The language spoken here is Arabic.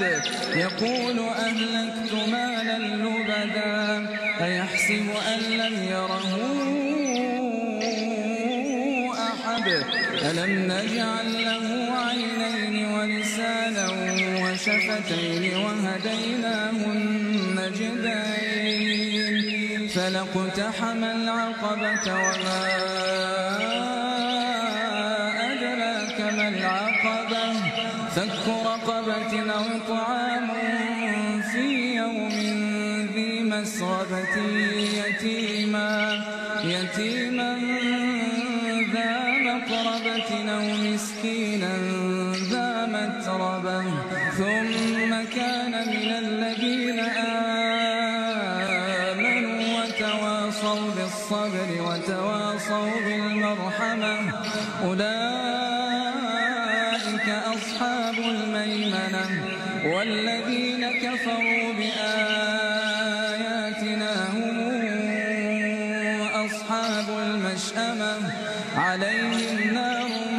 يقول أهلكت مالا لبدا أيحسب أن لم يره أحد. ألم نجعل له عينين ولسانا وشفتين وهديناه النجدين فلاقتحم العقبة وما أدراك ما العقبة؟ فك رقبة أو إطعام في يوم ذي مسغبة يتيما يتيما ذا مقربة أو مسكينا ذا متربة. ثم كان من الذين آمنوا وتواصوا بالصبر وتواصوا بالمرحمة. أولئك أصحاب الميمنة والذين كفروا بآياتنا هم أصحاب المشأمة. عليهم نار